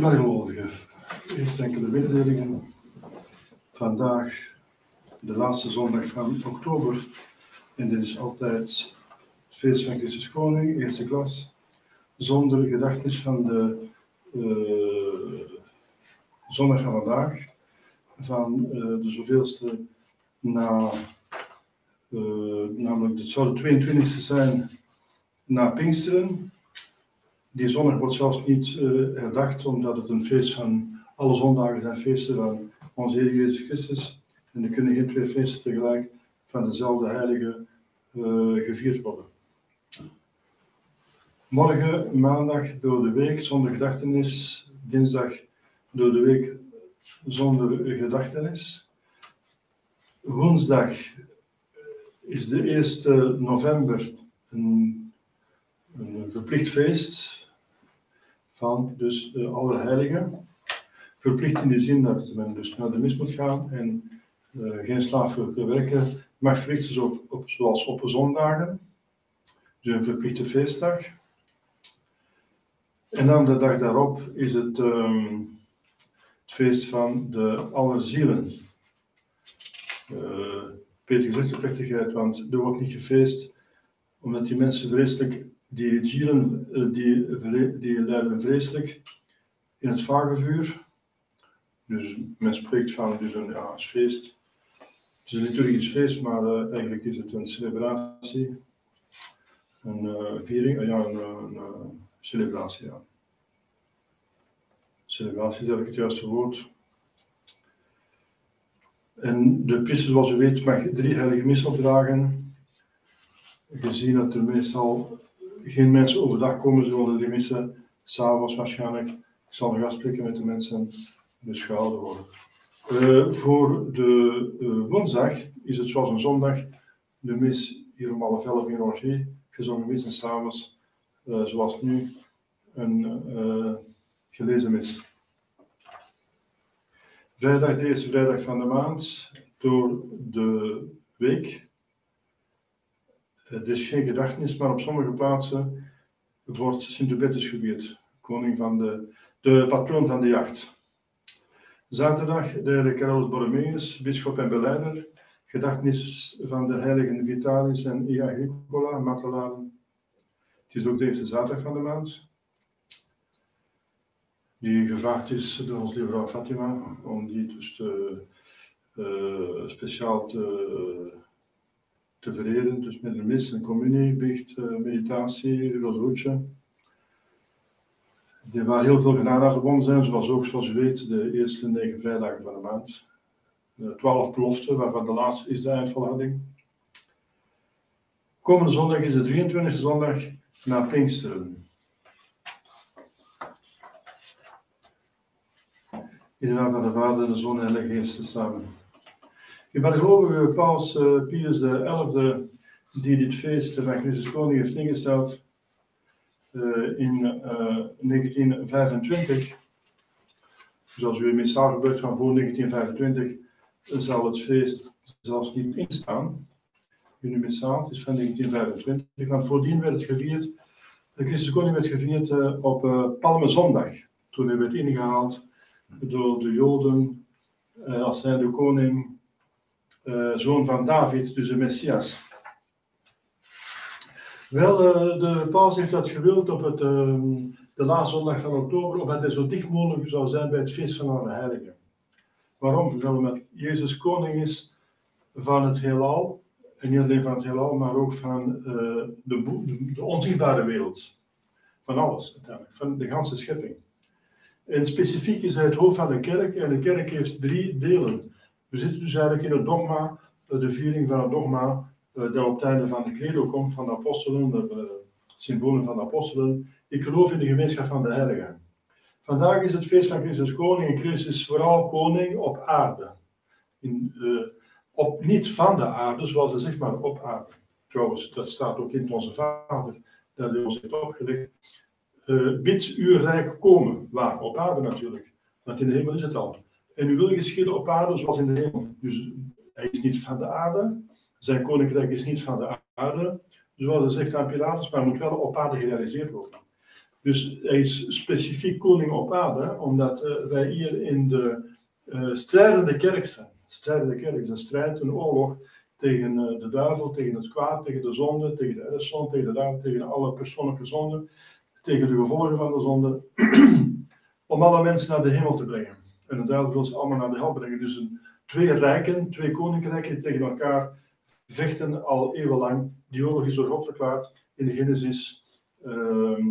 gelovigen, eerst enkele mededelingen. Vandaag, de laatste zondag van oktober, en dit is altijd het feest van Christus Koning, eerste klas, zonder gedachtenis van de uh, zondag van vandaag, van uh, de zoveelste na, uh, namelijk het zou de 22e zijn na Pinksteren, die zondag wordt zelfs niet uh, herdacht, omdat het een feest van alle zondagen zijn feesten van onze Heer Jezus Christus. En er kunnen geen twee feesten tegelijk van dezelfde heilige uh, gevierd worden. Morgen, maandag, door de week zonder gedachtenis. Dinsdag, door de week zonder gedachtenis. Woensdag is de 1 november een, een verplicht feest van dus de Allerheilige. Verplicht in de zin dat men dus naar de mis moet gaan en uh, geen slaafelijke werken mag verrichten op, op, zoals op zondagen. Dus een verplichte feestdag. En dan de dag daarop is het, um, het feest van de Allerzielen. Uh, Peter gezegd de plechtigheid, want er wordt niet gefeest omdat die mensen vreselijk die zielen eh, die, die lijden vreselijk in het vagevuur. Dus men spreekt van dus een ja, feest. Het is een liturgisch feest, maar uh, eigenlijk is het een celebratie. Een uh, viering, ja, een, een celebratie. Celebratie is eigenlijk het juiste woord. En de priester, zoals u weet, mag drie heilige mis opdragen. Gezien dat er meestal geen mensen overdag komen, zullen de missen s'avonds waarschijnlijk. Ik zal nog afspreken met de mensen beschouwd worden. Uh, voor de uh, woensdag is het zoals een zondag, de mis hier om half elf in Roger, gezongen mis en s'avonds, uh, zoals nu, een gelezen mis. Vrijdag, de eerste vrijdag van de maand, door de week, er is geen gedachtenis, maar op sommige plaatsen wordt Sint-Hubertus gevierd, koning van de, de patroon van de jacht. Zaterdag de Carolus Borromeus, bischop en beleider, gedachtenis van de heiligen Vitalis en Ia Agricola. Het is ook de eerste zaterdag van de maand, die gevraagd is door ons lieve Fatima, om die dus te, uh, speciaal te te vereren. Dus met een mis, een communie, biecht, uh, meditatie, rozeroetje. Die waar heel veel genade verbonden zijn, zoals ook, zoals u weet, de eerste negen vrijdagen van de maand. De twaalf beloften, waarvan de laatste is de eindvolharding. Komende zondag is de 23e zondag na Pinksteren. In de naam van de Vader, de Zoon en de Geest samen. Ik ben gelovige Paus uh, Pius XI, die dit feest van Christus Koning heeft ingesteld uh, in uh, eh, 1925. Dus als u een missaal gebeurt van voor 1925, zal het feest zelfs niet instaan. In de missaal, het is van 1925, want voordien werd het gevierd, de Christus Koning werd gevierd op Palmezondag, toen hij werd ingehaald door de Joden als zijnde koning uh, zoon van David, dus de Messias. Wel, uh, de paus heeft dat gewild op het, uh, de laatste zondag van oktober, omdat hij zo dicht mogelijk zou zijn bij het feest van alle heiligen. Waarom? Wel omdat Jezus koning is van het heelal, en niet alleen van het heelal, maar ook van de, de, de, onzichtbare wereld. Van alles, uiteindelijk, van de ganse schepping. En specifiek is hij het hoofd van de kerk, en de kerk heeft drie delen. We zitten dus eigenlijk in het dogma, eh, de viering van het dogma, eh, dat op einde van de credo komt van de apostelen, de symbolen van de apostelen. Ik geloof in de gemeenschap van de heiligen. Vandaag is het feest van Christus Koning en Christus is vooral koning op aarde. In, op, niet van de aarde, zoals hij zegt, maar op aarde. Trouwens, dat staat ook in onze Vader, dat hij ons heeft opgelegd. Uh, bid uw rijk komen. Waar? Op aarde natuurlijk. Want in de hemel is het al. En u wil geschieden op aarde zoals in de hemel. Dus hij is niet van de aarde. Zijn koninkrijk is niet van de aarde. Zoals hij zegt aan Pilatus, maar moet wel op aarde gerealiseerd worden. Dus hij is specifiek koning op aarde, omdat uh, wij hier in de uh, strijdende kerk zijn. Strijdende kerk is een strijd, een oorlog tegen uh, de duivel, tegen het kwaad, tegen de zonde, tegen de erfzonde, tegen de duivel, tegen alle persoonlijke zonden, tegen de gevolgen van de zonde, om alle mensen naar de hemel te brengen. En de duivel wil ze allemaal naar de hel brengen. Dus een, twee rijken, twee koninkrijken tegen elkaar vechten al eeuwenlang. Die oorlog is door God verklaard in de Genesis. Uh,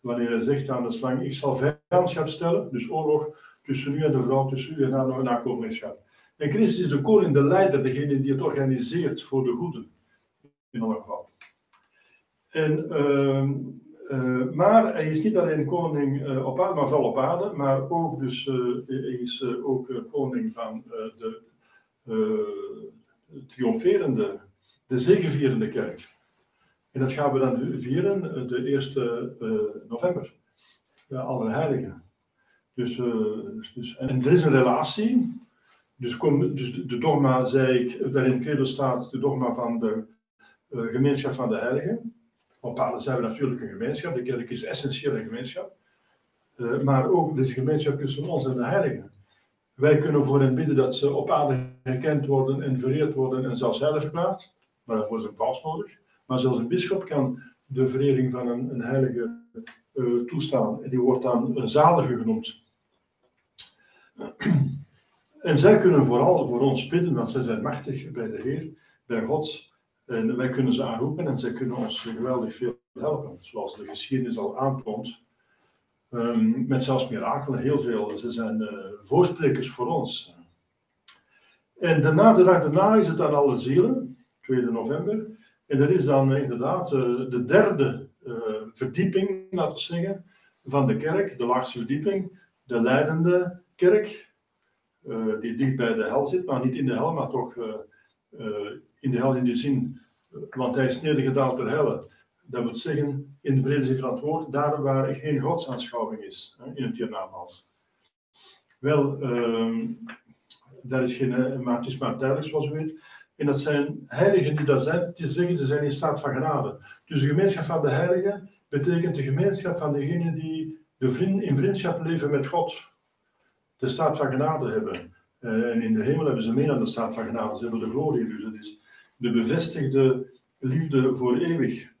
wanneer hij zegt aan de slang: Ik zal vijandschap stellen, dus oorlog tussen u en de vrouw, tussen u en haar nakomelingschap. En Christus is de koning, de leider, degene die het organiseert voor de goeden. In alle geval. En, uh, uh, maar hij is niet alleen koning uh, op aarde, maar vooral op aarde, maar ook dus, hij is ook koning van de triomferende, de zegevierende kerk. En dat gaan we dan vieren de 1 november, de Allerheiligen. Dus, dus, en er is een relatie dus, dus de dogma, zei ik, daarin in staat de dogma van de gemeenschap van de heiligen. Op zijn we natuurlijk een gemeenschap, de kerk is essentieel een gemeenschap. Uh, maar ook deze gemeenschap tussen ons en de heiligen. Wij kunnen voor hen bidden dat ze op aarde gekend worden en vereerd worden en zelfs heilig verklaard. Maar daarvoor is een paus nodig. Maar zelfs een bischop kan de verering van een, een heilige uh, toestaan. En die wordt dan een zalige genoemd. En zij kunnen vooral voor ons bidden, want zij zijn machtig bij de Heer, bij God. En wij kunnen ze aanroepen en zij kunnen ons geweldig veel helpen, zoals de geschiedenis al aantoont. Um, met zelfs mirakelen, heel veel. Ze zijn uh, voorsprekers voor ons. En daarna, de dag daarna is het aan alle zielen, 2 november. En dat is dan uh, inderdaad uh, de derde verdieping, laten we zeggen, van de kerk, de laagste verdieping, de leidende kerk, die dicht bij de hel zit, maar niet in de hel, maar toch in de hel in die zin, want hij is nedergedaald ter helle. Dat wil zeggen, in de brede zin van het woord, daar waar geen godsaanschouwing is, in het hiernamaals. Wel, ehm, daar is geen, maar het is maar tijdelijk, zoals u weet. En dat zijn heiligen die daar zijn, is zeggen, ze zijn in staat van genade. Dus de gemeenschap van de heiligen betekent de gemeenschap van degenen die de vriend, in vriendschap leven met God de staat van genade hebben. Uh, en in de hemel hebben ze meer dan de staat van genade. Ze hebben de glorie. Dus het is de bevestigde liefde voor eeuwig.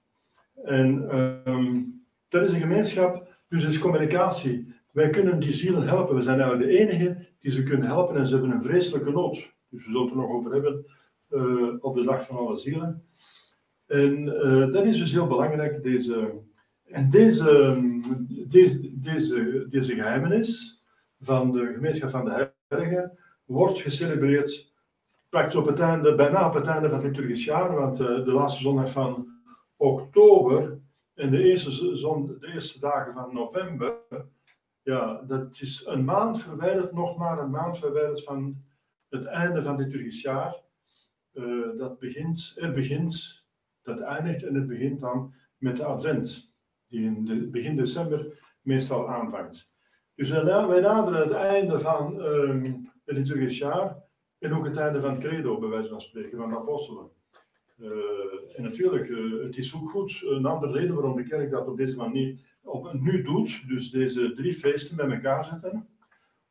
En um, dat is een gemeenschap, dus is communicatie. Wij kunnen die zielen helpen. We zijn eigenlijk de enigen die ze kunnen helpen en ze hebben een vreselijke nood. Dus we zullen het er nog over hebben uh, op de dag van alle zielen. En uh, dat is dus heel belangrijk, deze, en deze, deze, deze, deze geheimenis, van de gemeenschap van de heiligen wordt gecelebreerd praktisch op het einde, bijna op het einde van het liturgisch jaar, want uh, de laatste zondag van oktober en de eerste, zon, de eerste dagen van november, ja, dat is een maand verwijderd, nog maar een maand verwijderd van het einde van het liturgisch jaar. Dat begint, er begint, dat eindigt en het begint dan met de advent, die in begin december meestal aanvangt. Dus wij naderen het einde van um, het liturgisch jaar en ook het einde van het credo, bij wijze van spreken, van de apostelen. Uh, en natuurlijk, uh, het is ook goed, een andere reden waarom de kerk dat op deze manier op, nu doet, dus deze drie feesten bij elkaar zetten,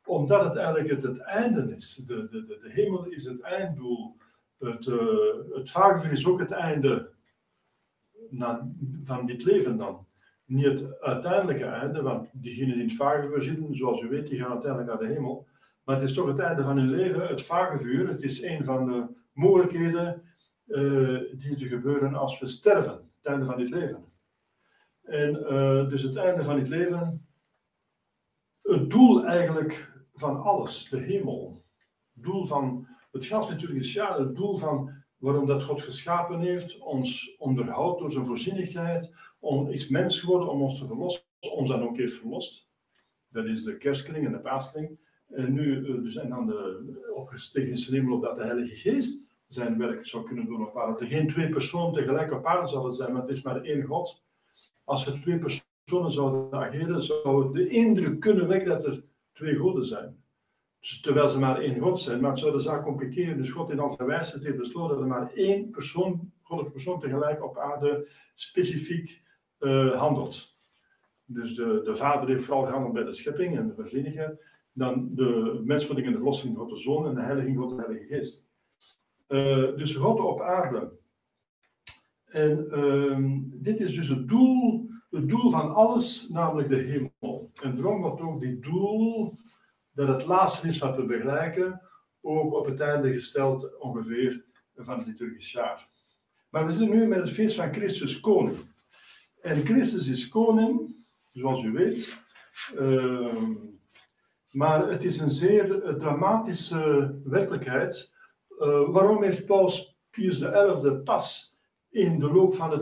omdat het eigenlijk het, het einde is. De, de, de, de hemel is het einddoel. Het, uh, het is ook het einde na, van dit leven dan niet het uiteindelijke einde, want diegenen die in het vagevuur zitten, zoals u weet, die gaan uiteindelijk naar de hemel. Maar het is toch het einde van hun leven, het vagevuur. Het is een van de mogelijkheden uh, die er gebeuren als we sterven, het einde van dit leven. En uh, dus het einde van dit leven, het doel eigenlijk van alles, de hemel. Het doel van het gast natuurlijk is ja, het doel van waarom dat God geschapen heeft, ons onderhoudt door zijn voorzienigheid, om, is mens geworden om ons te verlossen, ons dan ook heeft verlost. Dat is de kerstkring en de paaskring. En nu, eh, dus, en dan de opgestegen hemel op dat de Heilige Geest zijn werk zou kunnen doen op aarde. Geen twee personen tegelijk op aarde zouden zijn, maar het is maar één God. Als er twee personen zouden ageren, zou de indruk kunnen wekken dat er twee goden zijn. Dus, terwijl ze maar één God zijn, maar het zou de zaak compliceren. Dus God in al zijn wijsheid heeft besloten dat er maar één persoon, goddelijke persoon tegelijk op aarde specifiek uh, handelt. Dus de, de Vader heeft vooral gehandeld bij de schepping en de verzinnigheid. Dan de menswording en de verlossing God de Zoon en de heiliging God de Heilige Geest. Uh, dus God op aarde. En uh, dit is dus het doel, het doel van alles, namelijk de hemel. En daarom wordt ook dit doel, dat het laatste is wat we begrijpen, ook op het einde gesteld ongeveer van het liturgisch jaar. Maar we zitten nu met het feest van Christus Koning. En Christus is koning, zoals u weet. Uh, maar het is een zeer dramatische werkelijkheid. Uh, waarom heeft Paus Pius XI pas in de loop van de 20e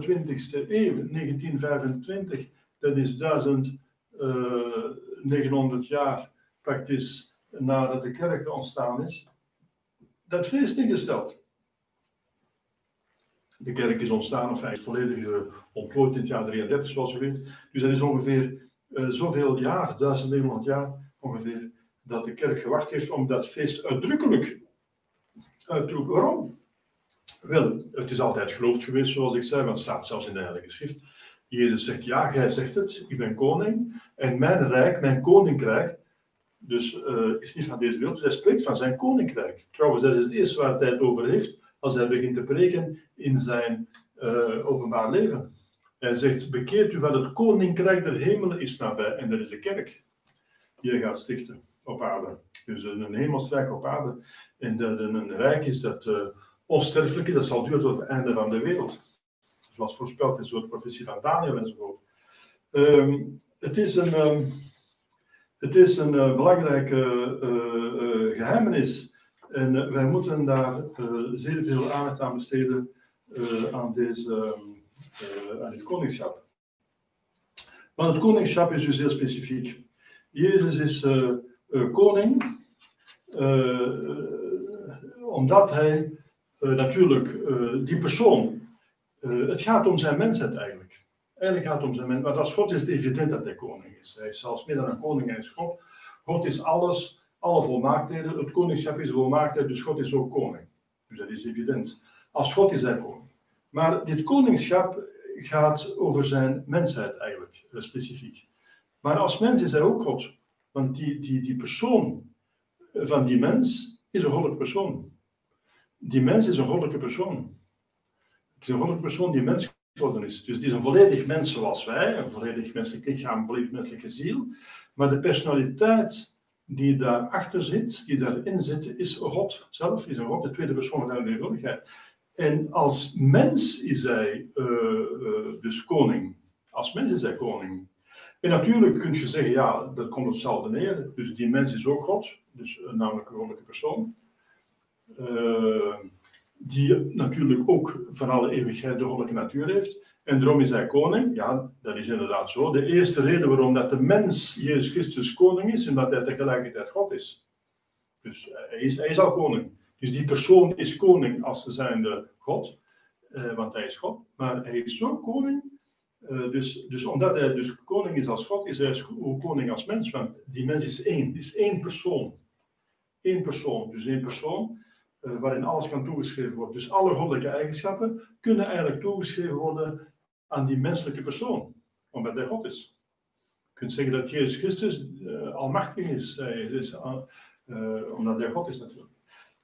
eeuw, 1925, dat is 1900 jaar praktisch nadat de kerk ontstaan is, dat feest ingesteld? De kerk is ontstaan, of is volledig ontplooid in het jaar 33, zoals u weet. Dus dat is ongeveer uh, zoveel jaar, 1900 jaar ongeveer, dat de kerk gewacht heeft om dat feest uitdrukkelijk uit te roepen. Waarom? Wel, het is altijd geloofd geweest, zoals ik zei, want het staat zelfs in de Heilige Schrift. Jezus zegt, ja, jij zegt het, ik ben koning, en mijn rijk, mijn koninkrijk, dus uh, is niet van deze wereld, dus hij spreekt van zijn koninkrijk. Trouwens, dat is het eerste waar hij het over heeft, als hij begint te preken in zijn uh, openbaar leven. Hij zegt, bekeert u wat het koninkrijk der hemelen is nabij, en dat is de kerk hij gaat stichten op aarde. Dus een hemelsrijk op aarde, en dat een rijk is dat uh, onsterfelijk is, dat zal duren tot het einde van de wereld. Zoals voorspeld in zo'n profetie van Daniel enzovoort. Um, het is een, um, het is een uh, belangrijke uh, geheimenis en wij moeten daar zeer veel aandacht aan besteden aan, deze, aan dit koningschap. Maar het koningschap is dus heel specifiek. Jezus is koning omdat hij natuurlijk die persoon, het gaat om zijn mensheid eigenlijk. Eigenlijk gaat het om zijn mensheid, maar als God is het evident dat hij koning is. Hij is zelfs meer dan een koning, hij is God. God is alles alle volmaaktheden. Het koningschap is volmaaktheid, dus God is ook koning. Dus dat is evident. Als God is hij koning. Maar dit koningschap gaat over zijn mensheid eigenlijk, eh, specifiek. Maar als mens is hij ook God. Want die, die, die persoon van die mens is een goddelijke persoon. Die mens is een goddelijke persoon. Het is een goddelijke persoon die mens geworden is. Dus die is een volledig mens zoals wij, een volledig menselijk lichaam, een volledig menselijke ziel. Maar de personaliteit die daarachter zit, die daarin zit, is God zelf, is een God, de tweede persoon van de eenvoudigheid. En als mens is hij uh, uh, dus koning. Als mens is hij koning. En natuurlijk kun je zeggen, ja, dat komt op hetzelfde neer. Dus die mens is ook God, dus namelijk een goddelijke persoon. die natuurlijk ook van alle eeuwigheid de goddelijke natuur heeft. En daarom is hij koning. Ja, dat is inderdaad zo. De eerste reden waarom dat de mens Jezus Christus koning is, omdat hij tegelijkertijd God is. Dus hij is, hij is al koning. Dus die persoon is koning als ze zijnde God, eh, want hij is God. Maar hij is ook koning. Uh, dus, dus omdat hij dus koning is als God, is hij ook koning als mens. Want die mens is één, is één persoon. Eén persoon, dus één persoon uh, waarin alles kan toegeschreven worden. Dus alle goddelijke eigenschappen kunnen eigenlijk toegeschreven worden aan die menselijke persoon, omdat hij God is. Je kunt zeggen dat Jezus Christus uh, almachtig is, is uh, omdat hij God is natuurlijk.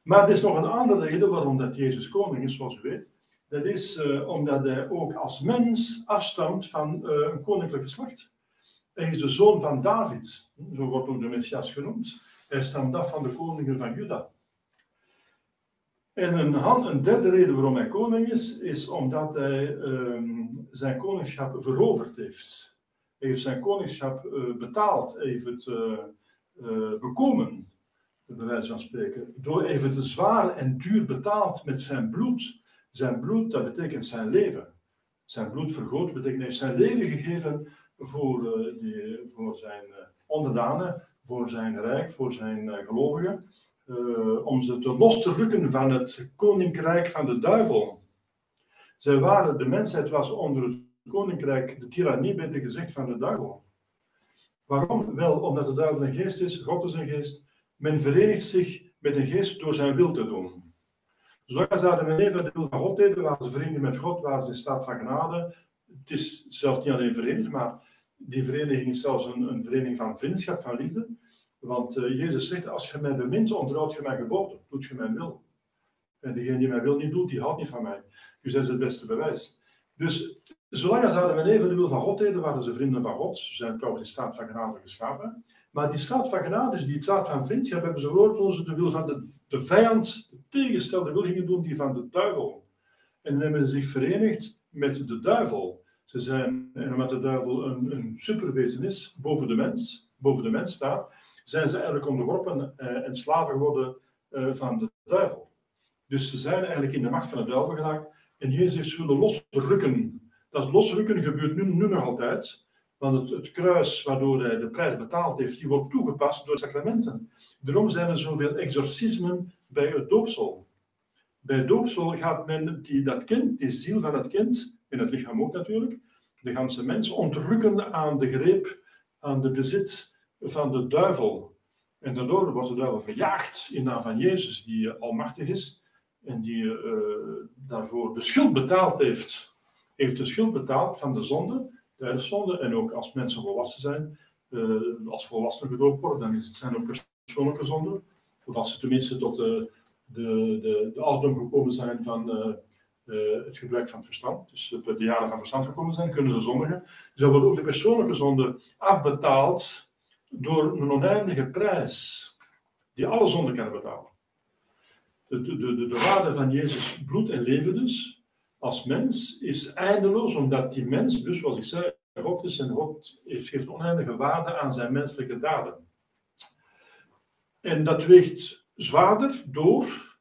Maar er is nog een andere reden waarom dat Jezus koning is, zoals u weet. Dat is uh, omdat hij ook als mens afstamt van een koninklijk geslacht. Hij is de zoon van David, zo wordt ook de Messias genoemd. Hij stamt af van de koningen van Juda. En een, een, derde reden waarom hij koning is, is omdat hij um, zijn koningschap veroverd heeft. Hij heeft zijn koningschap uh, betaald, hij heeft het uh, bekomen, bij wijze van spreken. Door even te zwaar en duur betaald met zijn bloed. Zijn bloed, dat betekent zijn leven. Zijn bloed vergoten betekent heeft zijn leven gegeven voor, die, voor zijn onderdanen, voor zijn rijk, voor zijn gelovigen uh, om ze te los te rukken van het koninkrijk van de duivel. Zij waren, de mensheid was onder het koninkrijk, de tirannie beter gezegd, van de duivel. Waarom? Wel, omdat de duivel een geest is, God is een geest. Men verenigt zich met een geest door zijn wil te doen. Zolang ze Adam en Eva de wil van God deden, waren ze vrienden met God, waren ze in staat van genade. Het is zelfs niet alleen verenigd, maar Die vereniging is zelfs een, een vereniging van vriendschap, van liefde. Want uh, Jezus zegt, als je mij bemint, onderhoudt je mijn geboden, doet je mijn wil. En degene die mijn wil niet doet, die houdt niet van mij. Dus dat is het beste bewijs. Dus zolang ze mijn even de wil van God deden, waren ze vrienden van God. Ze zijn trouwens in staat van genade geschapen. Maar die staat van genade, die staat van vriendschap, hebben ze ze de wil van de, de vijand, de tegenstelde wil gingen doen, die van de duivel. En hebben ze zich verenigd met de duivel. Ze zijn, en omdat de duivel een, een superwezen is, boven de mens, boven de mens staat, zijn ze eigenlijk onderworpen eh, en slaven geworden eh, van de duivel. Dus ze zijn eigenlijk in de macht van de duivel geraakt. En Jezus willen losrukken. Dat losrukken gebeurt nu, nu nog altijd. Want het, kruis waardoor hij de prijs betaald heeft, die wordt toegepast door sacramenten. Daarom zijn er zoveel exorcismen bij het doopsel. Bij doopsel gaat men die, dat kind, die ziel van dat kind, in het lichaam ook natuurlijk, de ganse mens, ontrukken aan de greep, aan de bezit van de duivel. En daardoor wordt de duivel verjaagd in naam van Jezus, die almachtig is en die uh, daarvoor de schuld betaald heeft. Heeft de schuld betaald van de zonde, de erfzonde, en ook als mensen volwassen zijn, uh, als volwassenen gedoopt worden, dan is het zijn ook persoonlijke zonden. Of als ze tenminste tot de, de, de, de ouderdom gekomen zijn van uh, het gebruik van verstand, dus de jaren van verstand gekomen zijn, kunnen ze zondigen. Dus dan wordt ook de persoonlijke zonde afbetaald door een oneindige prijs, die alle zonden kan betalen de, de, de, de waarde van Jezus bloed en leven dus, als mens, is eindeloos, omdat die mens, dus zoals ik zei, God is en heeft, geeft oneindige waarde aan zijn menselijke daden. En dat weegt zwaarder door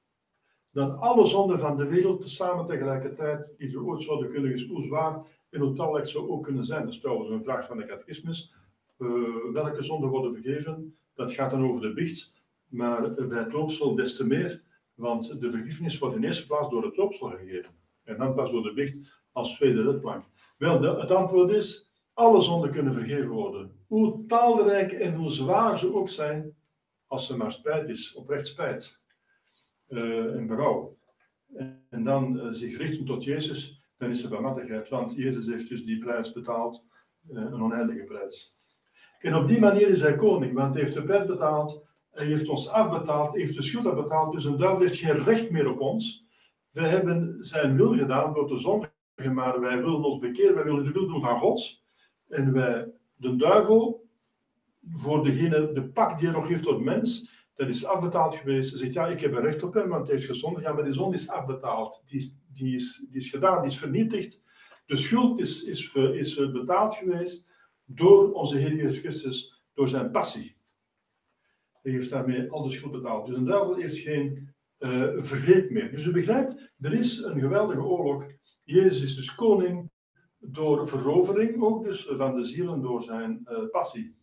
dan alle zonden van de wereld tezamen tegelijkertijd, die er ooit zouden kunnen, is hoe zwaar en hoe talrijk zou ook kunnen zijn. Dat is trouwens een vraag van de catechismus. Uh, welke zonden worden vergeven? Dat gaat dan over de biecht, maar bij het doopsel des te meer, want de vergiffenis wordt in eerste plaats door het doopsel gegeven. En dan pas door de biecht als tweede redplank. Wel, het antwoord is, alle zonden kunnen vergeven worden. Hoe talrijk en hoe zwaar ze ook zijn, als ze maar spijt is, oprecht spijt uh, en berouw. En, dan uh, zich richten tot Jezus, dan is er barmhartigheid. Want Jezus heeft dus die prijs betaald, uh, een oneindige prijs. En op die manier is hij koning, want hij heeft de prijs betaald hij heeft ons afbetaald, heeft de schuld afbetaald, dus een duivel heeft geen recht meer op ons. Wij hebben zijn wil gedaan door te zondigen, maar wij willen ons bekeren, wij willen de wil doen van God. En wij, de duivel, voor degene, de pak die hij nog heeft tot mens, dat is afbetaald geweest. Hij zegt, ja, ik heb een recht op hem, want hij heeft gezondigd. Ja, maar die zonde is afbetaald. Die is, die is, die is gedaan, die is vernietigd. De schuld is, is, is betaald geweest door onze Heer Jezus Christus, door zijn passie. Hij heeft daarmee al de schuld betaald. Dus een duivel heeft geen uh, vergreep meer. Dus u begrijpt, er is een geweldige oorlog. Jezus is dus koning door verovering ook, dus van de zielen door zijn uh, passie.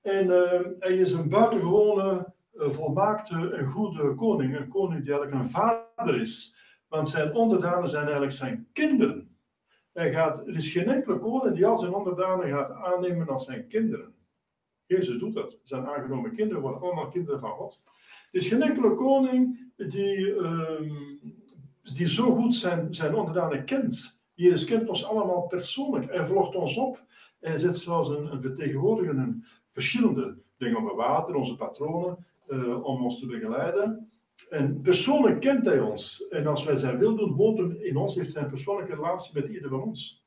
En uh, hij is een buitengewone, volmaakte en goede koning. Een koning die eigenlijk een vader is. Want zijn onderdanen zijn eigenlijk zijn kinderen. Hij gaat, er is geen enkele koning die al zijn onderdanen gaat aannemen als zijn kinderen. Jezus doet dat. Zijn aangenomen kinderen worden allemaal kinderen van God. Is geen enkele koning die, uh, die zo goed zijn, zijn onderdanen kent. Jezus kent ons allemaal persoonlijk. Hij volgt ons op. Hij zet zelfs een, een vertegenwoordiger verschillende dingen op water, onze patronen, uh, om ons te begeleiden. En persoonlijk kent hij ons. En als wij zijn wil doen, woont hem in ons, heeft hij een persoonlijke relatie met ieder van ons.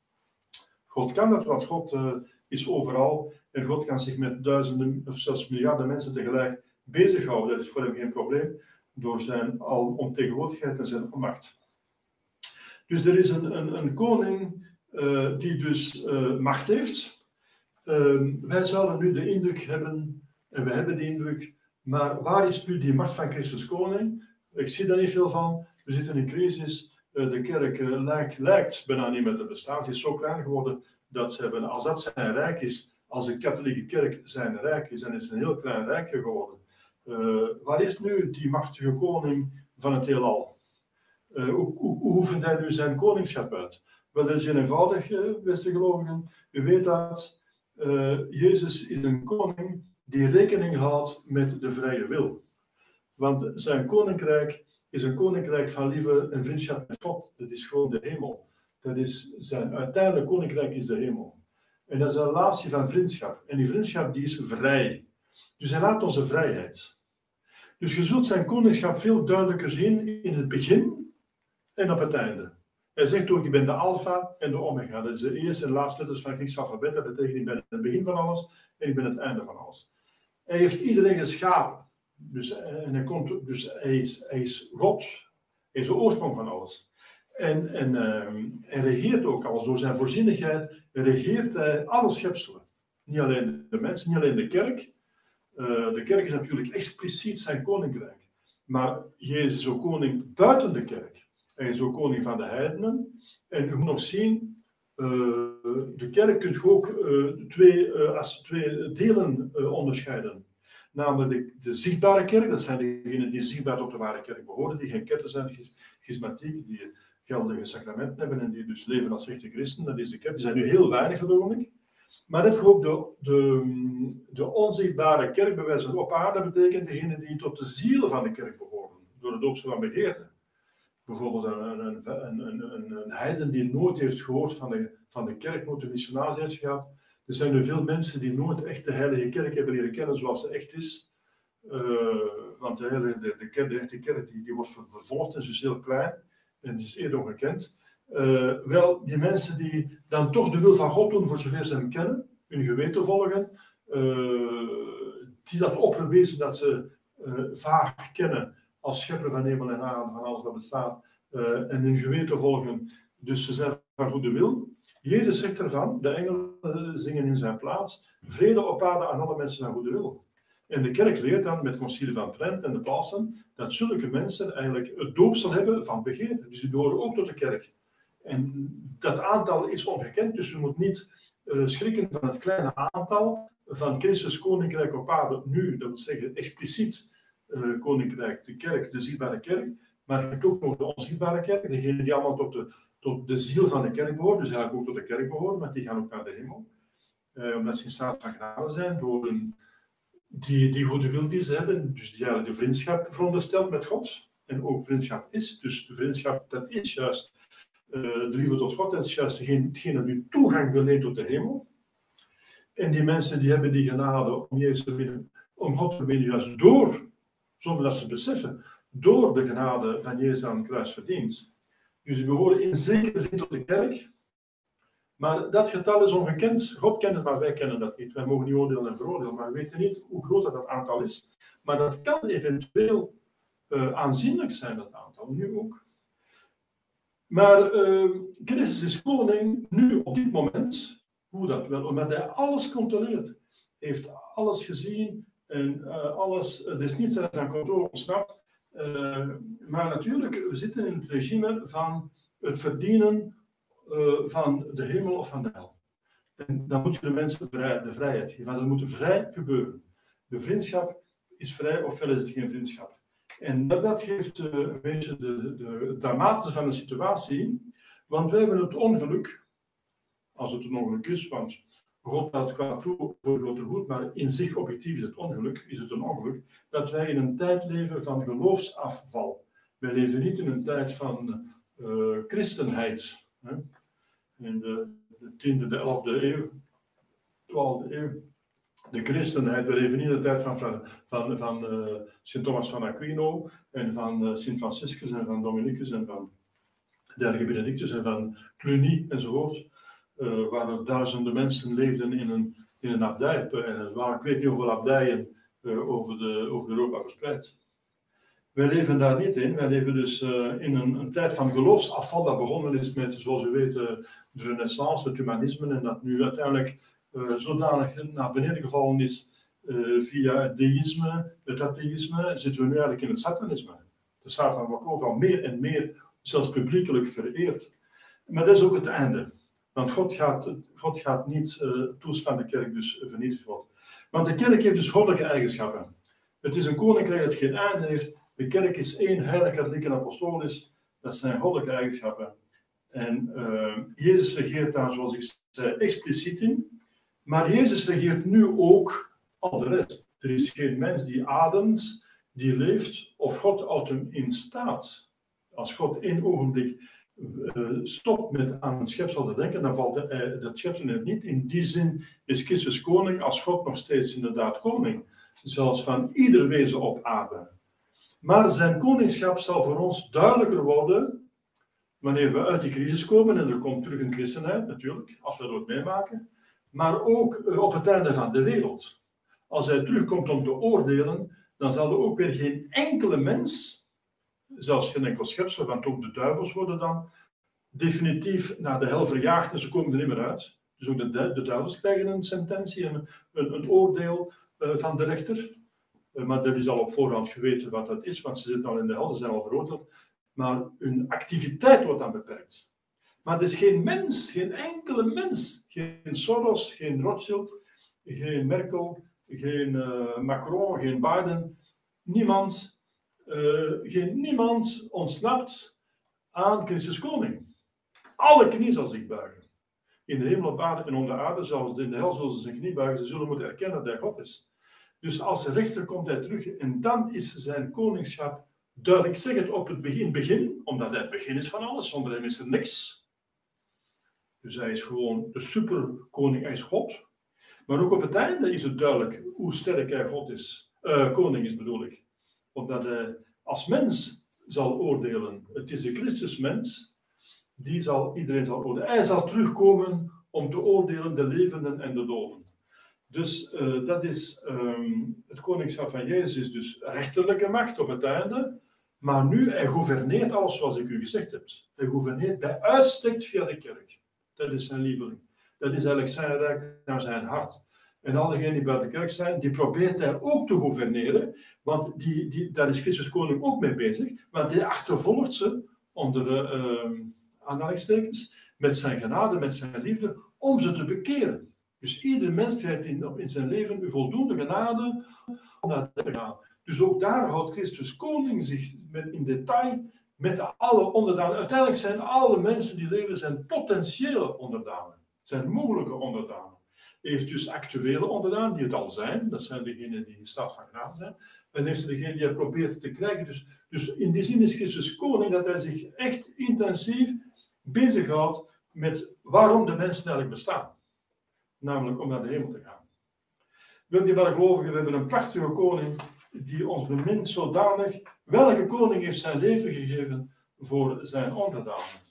God kan dat, want God uh, is overal. En God kan zich met duizenden of zelfs miljarden mensen tegelijk bezighouden. Dat is voor hem geen probleem, door zijn alomtegenwoordigheid en zijn macht. Dus er is een, een, een koning uh, die dus uh, macht heeft. Uh, wij zouden nu de indruk hebben, en we hebben de indruk, maar waar is nu die macht van Christus koning? Ik zie daar niet veel van. We zitten in crisis. Eh, de kerk lijkt, bijna niet meer te bestaan. Het is zo klein geworden dat ze hebben, als dat zijn rijk is, als de katholieke kerk zijn rijk is, dan is het een heel klein rijkje geworden. Uh, waar is nu die machtige koning van het heelal? Uh, hoe, hoe, hoe oefent hij nu zijn koningschap uit? Wel, dat is heel eenvoudig, uh, beste gelovigen. U weet dat Jezus is een koning die rekening houdt met de vrije wil. Want zijn koninkrijk is een koninkrijk van liefde en vriendschap met God. Dat is gewoon de hemel. Dat is zijn uiteindelijk koninkrijk is de hemel. En dat is een relatie van vriendschap. En die vriendschap die is vrij. Dus hij laat onze vrijheid. Dus je zult zijn koningschap veel duidelijker zien in het begin en op het einde. Hij zegt ook, ik ben de alfa en de omega. Dat is de eerste en laatste letters van het Grieks alfabet. Dat betekent, ik ben het begin van alles en ik ben het einde van alles. Hij heeft iedereen geschapen. Dus, eh, en hij, komt, dus hij, is, hij is God. Hij is de oorsprong van alles. En, en uh, hij regeert ook alles. Door zijn voorzienigheid regeert hij alle schepselen. Niet alleen de mensen, niet alleen de kerk. Uh, de kerk is natuurlijk expliciet zijn koninkrijk. Maar Jezus is ook koning buiten de kerk. Hij is ook koning van de heidenen. En u moet nog zien, uh, de kerk kunt je ook uh, twee, als twee delen onderscheiden. Namelijk de, de, zichtbare kerk, dat zijn degenen die zichtbaar tot de ware kerk behoren, die geen ketten zijn, schismatiek, die geldige sacramenten hebben en die dus leven als echte christen. Dat is de kerk. Die zijn nu heel weinig geloof ik. Maar je ook de, de, de onzichtbare kerk op aarde, betekent degene die tot de ziel van de kerk behoren, door het doopsel van begeerte. Bijvoorbeeld een, een, een, een, heiden die nooit heeft gehoord van de, van de kerk, nooit de missionaris heeft gehad. Er zijn er veel mensen die nooit echt de heilige kerk hebben leren kennen zoals ze echt is. Uh, want de, heilige, de, de, kerk, de echte kerk die, die wordt vervolgd en is heel klein en die is eerder ongekend. Uh, wel, die mensen die dan toch de wil van God doen, voor zover ze hem kennen, hun geweten volgen, uh, die dat opbewezen dat ze uh, vaag kennen als schepper van hemel en aarde, van alles wat bestaat, en hun geweten volgen, dus ze zijn van goede wil. Jezus zegt ervan, de engelen zingen in zijn plaats, vrede op aarde aan alle mensen naar goede wil. En de kerk leert dan met concilie van Trent en de passen dat zulke mensen eigenlijk het doopsel hebben van begeerte. Dus die behoren ook tot de kerk. En dat aantal is ongekend, dus je moet niet uh, schrikken van het kleine aantal van Christus koninkrijk op aarde nu, dat wil zeggen expliciet uh, koninkrijk, de kerk, de zichtbare kerk, maar ook nog de onzichtbare kerk, degene die allemaal tot de, tot de ziel van de kerk behoren, dus eigenlijk ook tot de kerk behoren, maar die gaan ook naar de hemel. Uh, omdat ze in staat van genade zijn door een die, die goede wil die ze hebben, dus die eigenlijk de vriendschap veronderstelt met God, en ook vriendschap is. Dus de vriendschap, dat is juist de liefde tot God, dat is juist degene die toegang verleent tot de hemel. En die mensen die hebben die genade om Jezus om God te winnen, juist door, zonder dat ze beseffen, door de genade van Jezus aan het kruis verdiend. Dus die behoren in zekere zin tot de kerk, maar dat getal is ongekend. God kent het, maar wij kennen dat niet. Wij mogen niet oordelen en veroordelen, maar we weten niet hoe groot dat aantal is. Maar dat kan eventueel uh, aanzienlijk zijn, dat aantal, nu ook. Maar uh, Christus is koning nu op dit moment. Hoe dat wel? Omdat hij alles controleert. heeft alles gezien en uh, alles, er is niets aan zijn controle ontsnapt. maar natuurlijk, we zitten in het regime van het verdienen uh, van de hemel of van de hel. En dan moet je de mensen de vrijheid geven. Dat moet vrij gebeuren. De vriendschap is vrij, ofwel is het geen vriendschap. En dat, dat geeft uh, een beetje de, de dramatische van de situatie. Want wij hebben het ongeluk, als het een ongeluk is, want God laat qua toe voor grote goed, maar in zich objectief is het ongeluk, is het een ongeluk, dat wij in een tijd leven van geloofsafval. Wij leven niet in een tijd van uh, christenheid. In de, de 10e, de 11e eeuw, 12e eeuw. De christenheid, we leven in de tijd van, van, van uh, Sint Thomas van Aquino en van uh, Sint Franciscus en van Dominicus en van de Benedictus en van Cluny enzovoort. Uh, waar er duizenden mensen leefden in een, in een abdij. En er waren, ik weet niet hoeveel abdijen over, de, over Europa verspreid. Wij leven daar niet in. Wij leven dus in een, een, tijd van geloofsafval dat begonnen is met, zoals u weet, de renaissance, het humanisme, en dat nu uiteindelijk zodanig naar beneden gevallen is via het deïsme, het atheïsme, zitten we nu eigenlijk in het satanisme. De Satan wordt overal meer en meer, zelfs publiekelijk vereerd. Maar dat is ook het einde. Want God gaat, God gaat niet toestaan de kerk dus vernietigd wordt. Want de kerk heeft dus goddelijke eigenschappen. Het is een koninkrijk dat geen einde heeft, de kerk is één heilig, katholiek en apostolisch. Dat zijn goddelijke eigenschappen. En uh, Jezus regeert daar, zoals ik zei, expliciet in. Maar Jezus regeert nu ook al de rest. Er is geen mens die ademt, die leeft, of God houdt hem in staat. Als God één ogenblik uh, stopt met aan een schepsel te denken, dan valt uh, dat schepsel het niet. In die zin is Christus koning als God nog steeds inderdaad koning. Zelfs van ieder wezen op aarde. Maar zijn koningschap zal voor ons duidelijker worden wanneer we uit die crisis komen. En er komt terug een christenheid natuurlijk, als we dat meemaken. Maar ook op het einde van de wereld. Als hij terugkomt om te oordelen, dan zal er ook weer geen enkele mens zelfs geen enkel schepsel, want ook de duivels worden dan definitief naar de hel verjaagd en ze komen er niet meer uit. Dus ook de, de duivels krijgen een sententie, een, een, een oordeel uh, van de rechter. Uh, maar dat is al op voorhand geweten wat dat is, want ze zitten al in de hel, ze zijn al veroordeeld. Maar hun activiteit wordt dan beperkt. Maar er is geen mens, geen enkele mens, geen Soros, geen Rothschild, geen Merkel, geen uh, Macron, geen Biden, niemand uh, geen niemand ontsnapt aan Christus koning. Alle knieën zal zich buigen. In de hemel, op aarde en onder aarde, zelfs in de hel zullen ze zijn knie buigen. Ze zullen moeten erkennen dat hij God is. Dus als rechter komt hij terug en dan is zijn koningschap duidelijk. Ik zeg het op het begin, begin omdat hij het begin is van alles. Zonder hem is er niks. Dus hij is gewoon de superkoning, hij is God. Maar ook op het einde is het duidelijk hoe sterk hij God is. Uh, koning is bedoel ik omdat hij als mens zal oordelen. Het is de Christusmens die zal, iedereen zal oordelen. Hij zal terugkomen om te oordelen de levenden en de doden. Dus uh, dat is um, het koningschap van Jezus, is dus rechterlijke macht op het einde. Maar nu, hij gouverneert alles zoals ik u gezegd heb. Hij gouverneert bij uitstek via de kerk. Dat is zijn lieveling. Dat is eigenlijk zijn rijk naar zijn hart. En al diegenen die bij de kerk zijn, die probeert daar ook te gouverneren, want die, die, daar is Christus Koning ook mee bezig, want die achtervolgt ze, onder de uh, aanhalingstekens, met zijn genade, met zijn liefde, om ze te bekeren. Dus ieder mens krijgt in, in zijn leven voldoende genade om naar te gaan. Dus ook daar houdt Christus Koning zich met, in detail met alle onderdanen. Uiteindelijk zijn alle mensen die leven zijn potentiële onderdanen, zijn mogelijke onderdanen heeft dus actuele onderdaan, die het al zijn, dat zijn degenen die in staat van genade zijn, en heeft degene die hij probeert te krijgen. Dus, dus in die zin is Christus koning dat hij zich echt intensief bezighoudt met waarom de mensen eigenlijk bestaan. Namelijk om naar de hemel te gaan. Wil wel gelovigen, we hebben een prachtige koning die ons bemint zodanig. Welke koning heeft zijn leven gegeven voor zijn onderdanen?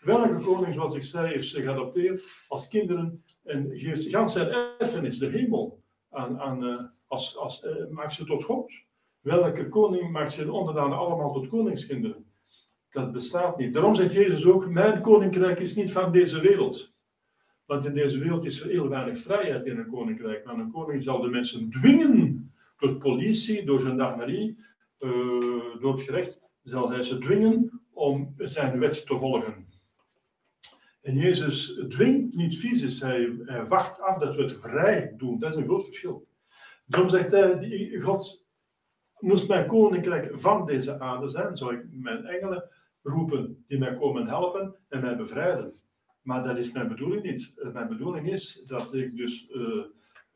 Welke koning, zoals ik zei, heeft zich geadopteerd als kinderen en geeft gans zijn erfenis, de hemel, aan, aan, uh, als, als, uh, maakt ze tot God? Welke koning maakt zijn onderdanen allemaal tot koningskinderen? Dat bestaat niet. Daarom zegt Jezus ook: Mijn koninkrijk is niet van deze wereld. Want in deze wereld is er heel weinig vrijheid in een koninkrijk. Maar een koning zal de mensen dwingen, door politie, door gendarmerie, uh, door het gerecht, zal hij ze dwingen om zijn wet te volgen. En Jezus dwingt niet fysisch, hij, wacht af dat we het vrij doen. Dat is een groot verschil. Daarom zegt hij, God moest mijn koninkrijk van deze aarde zijn, zou ik mijn engelen roepen die mij komen helpen en mij bevrijden. Maar dat is mijn bedoeling niet. Mijn bedoeling is dat ik dus uh,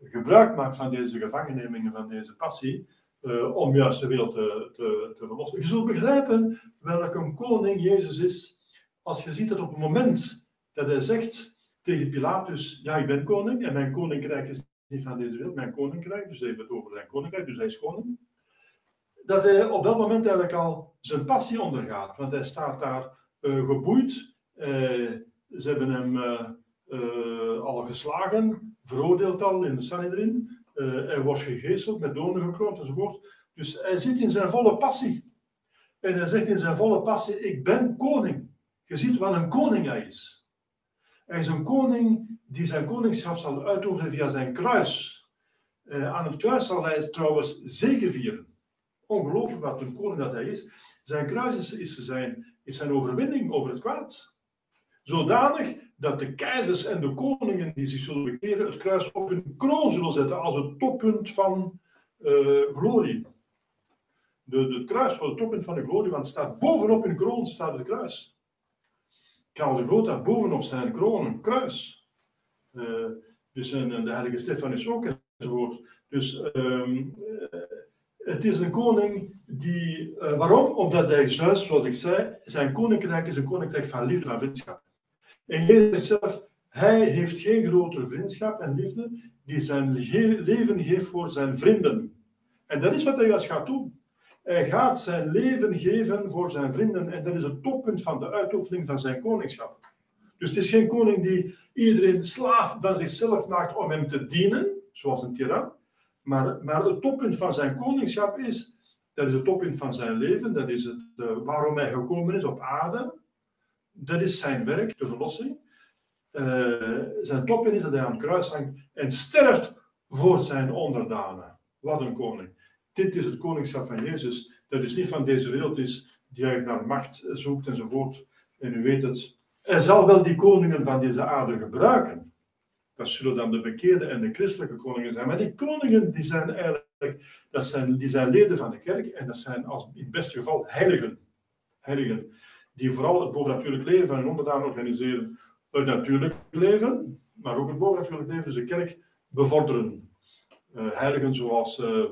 gebruik maak van deze gevangennemingen, van deze passie, uh, om juist de wereld te, te, te verlossen. Je zult begrijpen welke koning Jezus is, als je ziet dat op het moment dat hij zegt tegen Pilatus, ja, ik ben koning en mijn koninkrijk is niet van deze wereld, mijn koninkrijk, dus hij heeft het over zijn koninkrijk, dus hij is koning. Dat hij op dat moment eigenlijk al zijn passie ondergaat, want hij staat daar uh, geboeid. Uh, ze hebben hem al geslagen, veroordeeld al in de Sanhedrin. hij wordt gegezeld, met donen gekroond enzovoort. Dus hij zit in zijn volle passie. En hij zegt in zijn volle passie, ik ben koning. Je ziet wat een koning hij is. Hij is een koning die zijn koningschap zal uitoefenen via zijn kruis. Uh, aan het kruis zal hij trouwens vieren. Ongelooflijk wat een koning dat hij is. Zijn kruis is, is, zijn, is zijn overwinning over het kwaad. Zodanig dat de keizers en de koningen die zich zullen bekeren het kruis op hun kroon zullen zetten als het toppunt van uh, glorie. De, de, het kruis voor het toppunt van de glorie, want staat bovenop hun kroon staat het kruis. Karel de Groot had bovenop zijn kroon een kruis. Uh, dus en, de heilige Stefan is ook enzovoort. Dus um, Het is een koning die, waarom? Omdat hij juist, zoals ik zei, zijn koninkrijk is een koninkrijk van liefde en vriendschap. En Jezus zelf, hij heeft geen grotere vriendschap en liefde die zijn leven geeft voor zijn vrienden. En dat is wat hij juist gaat doen. Hij gaat zijn leven geven voor zijn vrienden en dat is het toppunt van de uitoefening van zijn koningschap. Dus het is geen koning die iedereen slaaf van zichzelf maakt om hem te dienen, zoals een tiran. Maar, maar het toppunt van zijn koningschap is, dat is het toppunt van zijn leven, dat is het, uh, waarom hij gekomen is op aarde. Dat is zijn werk, de verlossing. Uh, zijn toppunt is dat hij aan het kruis hangt en sterft voor zijn onderdanen. Wat een koning. Dit is het koningschap van Jezus, dat dus niet van deze wereld is, die eigenlijk naar macht zoekt enzovoort. En u weet het, hij zal wel die koningen van deze aarde gebruiken. Dat zullen dan de bekeerde en de christelijke koningen zijn. Maar die koningen die zijn eigenlijk dat zijn, die zijn leden van de kerk en dat zijn als, in het beste geval heiligen. Heiligen die vooral het bovennatuurlijk leven van hun onderdaan organiseren. Het natuurlijk leven, maar ook het bovennatuurlijk leven, dus de kerk bevorderen. Uh, heiligen zoals uh,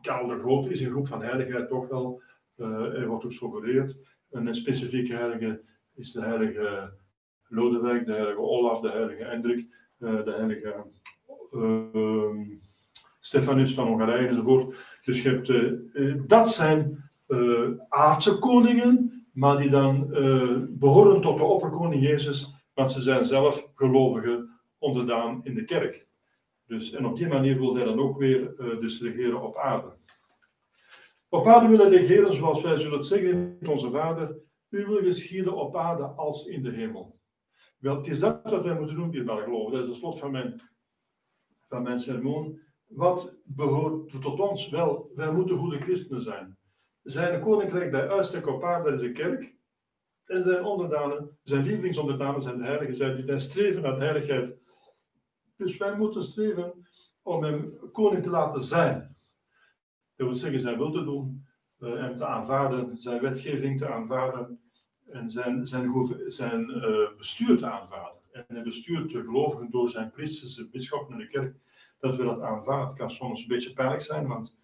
Karel de Groot is een groep van heiligheid toch wel. Uh, wordt ook zo. Een specifieke heilige is de heilige Lodewijk, de heilige Olaf, de heilige Hendrik, eh, de heilige uh, Stefanus van Hongarije enzovoort. Dus dat zijn aardse koningen, maar die dan behoren tot de opperkoning Jezus, want ze zijn zelf gelovigen onderdaan in de kerk. Dus, en op die manier wil hij dan ook weer dus regeren op aarde. Op aarde willen regeren, zoals wij zullen zeggen, onze Vader, u wil geschieden op aarde als in de hemel. Wel, het is dat wat wij moeten doen, dierbare geloven. Dat is het slot van mijn, van mijn sermon. Wat behoort tot ons? Wel, wij moeten goede christenen zijn. Zijn koninkrijk bij uitstek op aarde is de kerk. En zijn onderdanen, zijn lievelingsonderdanen zijn de heiligen. Zij die wij streven naar de heiligheid. Dus wij moeten streven om hem koning te laten zijn. Dat wil zeggen, zijn wil te doen, uh, hem te aanvaarden, zijn wetgeving te aanvaarden en zijn, zijn, zijn uh, bestuur te aanvaarden. En hij bestuurt de gelovigen door zijn priesters, de bisschoppen in de kerk, dat we dat aanvaarden. kan soms een beetje pijnlijk zijn, want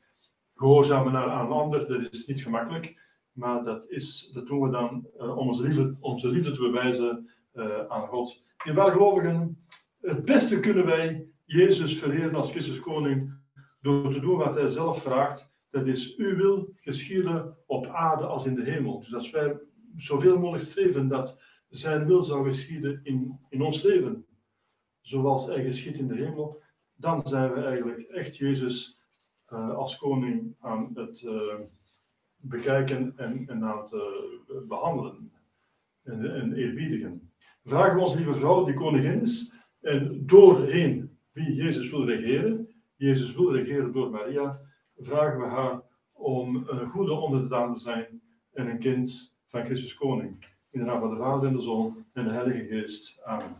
gehoorzamen naar een ander, dat is niet gemakkelijk. Maar dat, is, dat doen we dan uh, om onze liefde, onze liefde te bewijzen uh, aan God. In waar gelovigen, het beste kunnen wij Jezus verheren als Christus koning door te doen wat hij zelf vraagt. Dat is uw wil geschieden op aarde als in de hemel. Dus als wij zoveel mogelijk streven dat zijn wil zou geschieden in, in ons leven, zoals hij geschiet in de hemel, dan zijn we eigenlijk echt Jezus als koning aan het uh, bekijken en, en, aan het uh, behandelen en, en eerbiedigen. Vragen we ons lieve vrouw, die koningin is, en doorheen wie Jezus wil regeren, Jezus wil regeren door Maria, vragen we haar om een goede onderdaan te zijn en een kind van Christus Koning. In de naam van de Vader en de Zoon en de Heilige Geest. Amen.